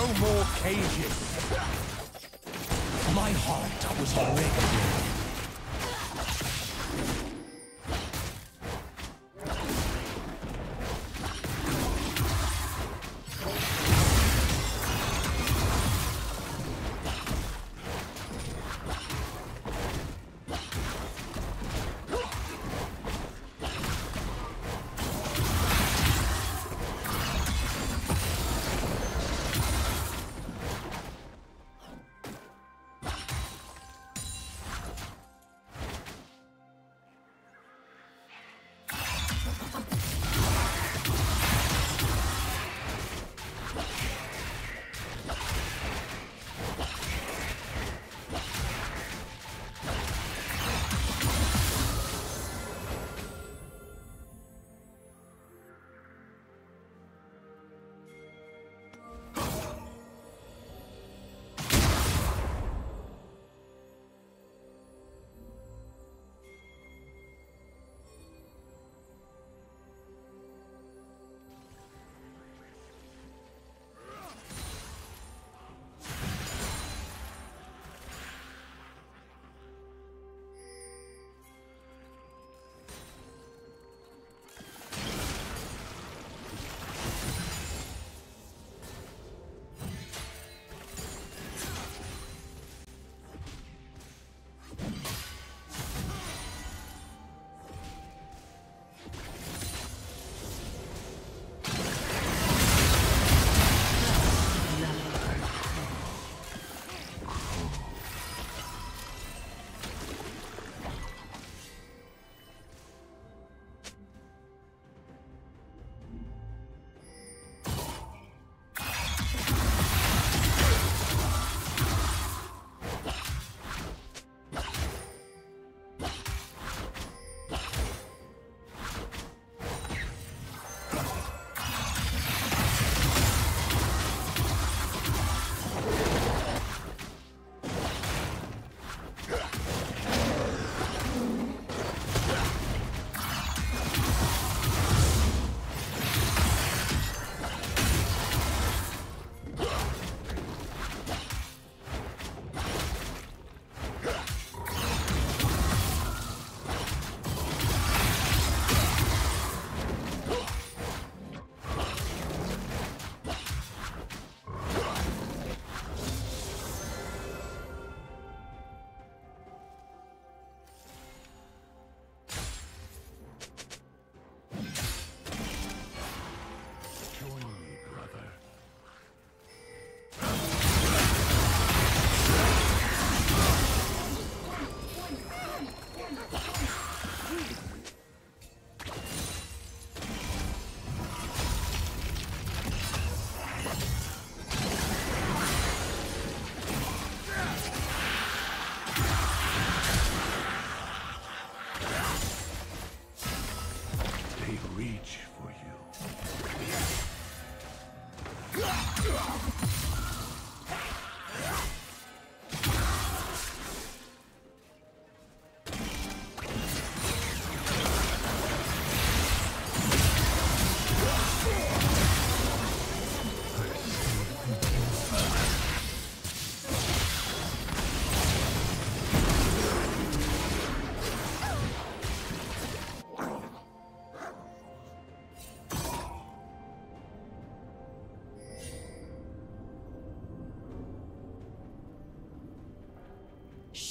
No more caging. My heart was already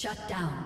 Shut down.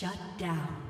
Shut down.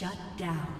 Shut down.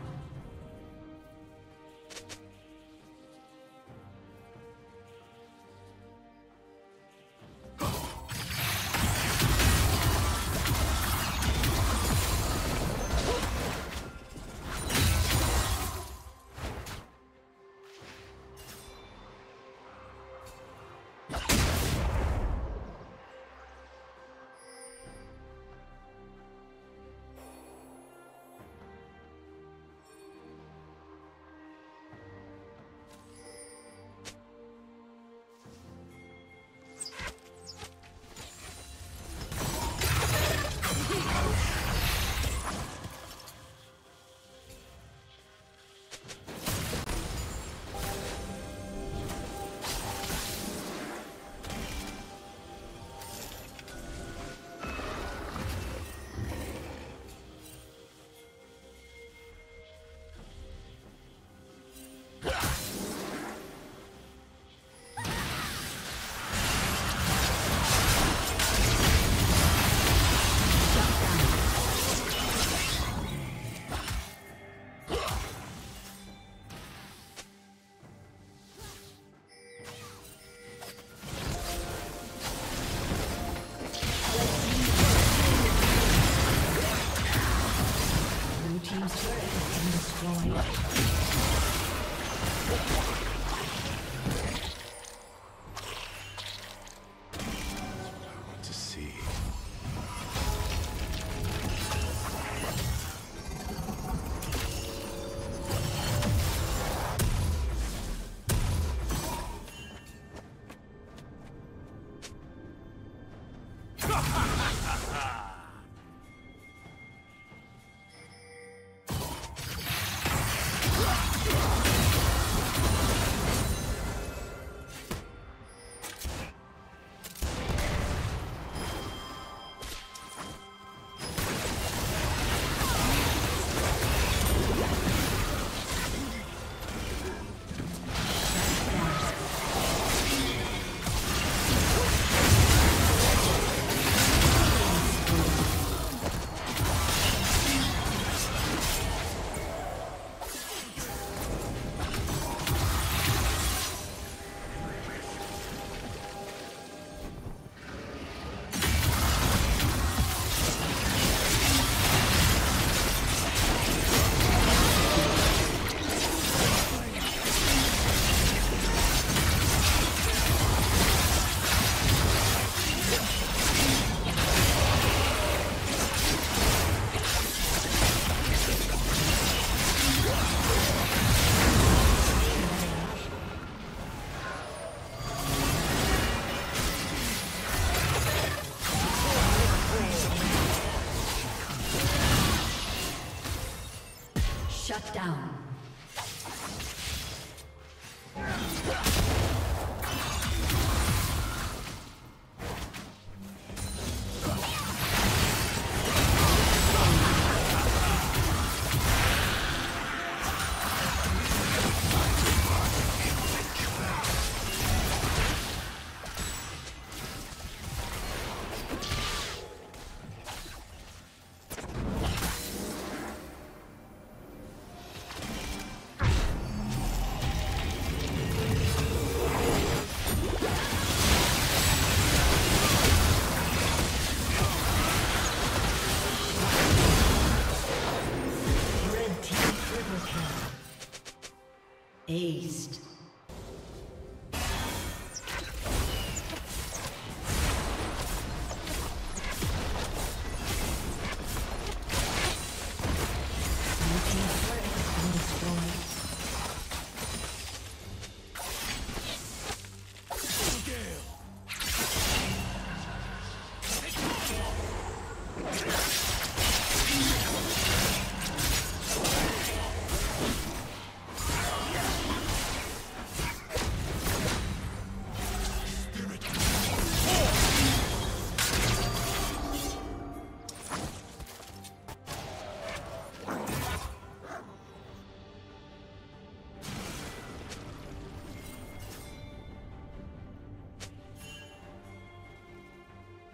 Aced.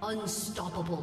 Unstoppable.